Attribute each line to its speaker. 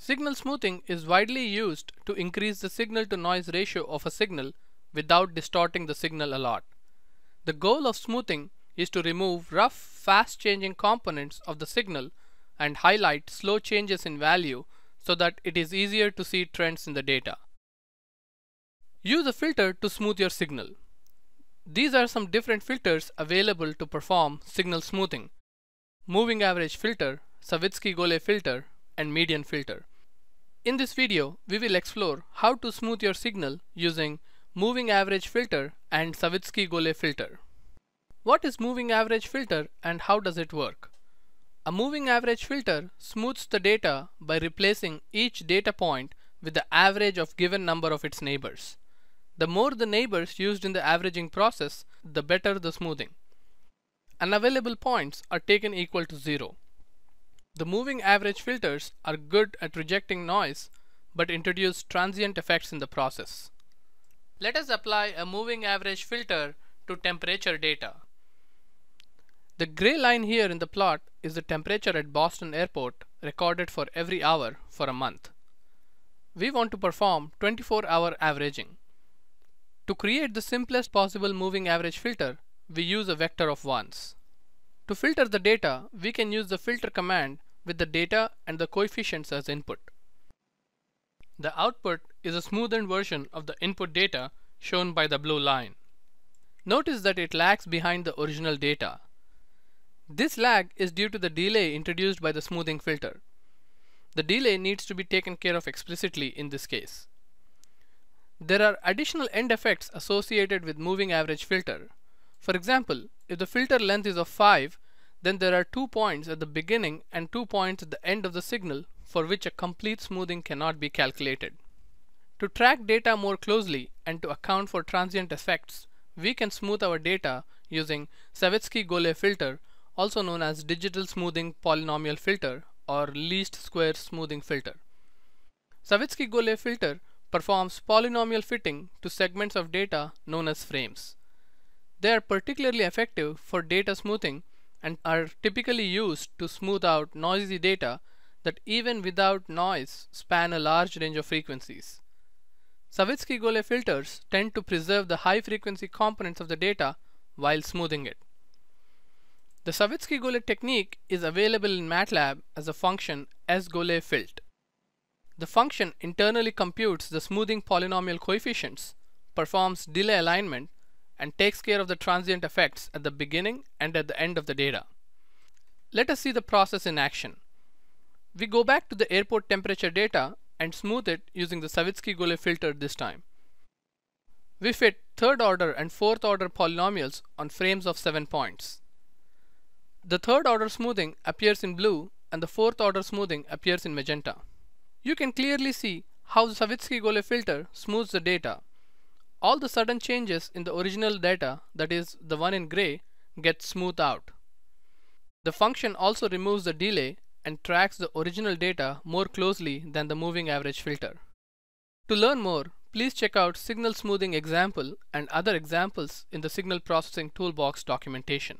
Speaker 1: Signal smoothing is widely used to increase the signal to noise ratio of a signal without distorting the signal a lot. The goal of smoothing is to remove rough, fast changing components of the signal and highlight slow changes in value so that it is easier to see trends in the data. Use a filter to smooth your signal. These are some different filters available to perform signal smoothing. Moving average filter, Savitzky-Golay filter, and median filter. In this video, we will explore how to smooth your signal using moving average filter and Savitzky-Golay filter. What is moving average filter and how does it work? A moving average filter smooths the data by replacing each data point with the average of given number of its neighbors. The more the neighbors used in the averaging process, the better the smoothing. Unavailable points are taken equal to zero. The moving average filters are good at rejecting noise but introduce transient effects in the process. Let us apply a moving average filter to temperature data. The gray line here in the plot is the temperature at Boston Airport recorded for every hour for a month. We want to perform 24 hour averaging. To create the simplest possible moving average filter, we use a vector of ones. To filter the data, we can use the filter command with the data and the coefficients as input. The output is a smoothened version of the input data shown by the blue line. Notice that it lags behind the original data. This lag is due to the delay introduced by the smoothing filter. The delay needs to be taken care of explicitly in this case. There are additional end effects associated with moving average filter. For example, if the filter length is of 5, then there are two points at the beginning and two points at the end of the signal for which a complete smoothing cannot be calculated. To track data more closely and to account for transient effects, we can smooth our data using Savitzky-Golay filter, also known as digital smoothing polynomial filter or least square smoothing filter. Savitzky-Golay filter performs polynomial fitting to segments of data known as frames. They are particularly effective for data smoothing and are typically used to smooth out noisy data that even without noise span a large range of frequencies. Savitzky-Golay filters tend to preserve the high frequency components of the data while smoothing it. The Savitzky-Golay technique is available in MATLAB as a function sGolayFilt. The function internally computes the smoothing polynomial coefficients, performs delay alignment, and takes care of the transient effects at the beginning and at the end of the data. Let us see the process in action. We go back to the airport temperature data and smooth it using the Savitzky-Golay filter this time. We fit third order and fourth order polynomials on frames of 7 points. The third order smoothing appears in blue and the fourth order smoothing appears in magenta. You can clearly see how the Savitzky-Golay filter smooths the data all the sudden changes in the original data, that is the one in gray, get smoothed out. The function also removes the delay and tracks the original data more closely than the moving average filter. To learn more, please check out signal smoothing example and other examples in the signal processing toolbox documentation.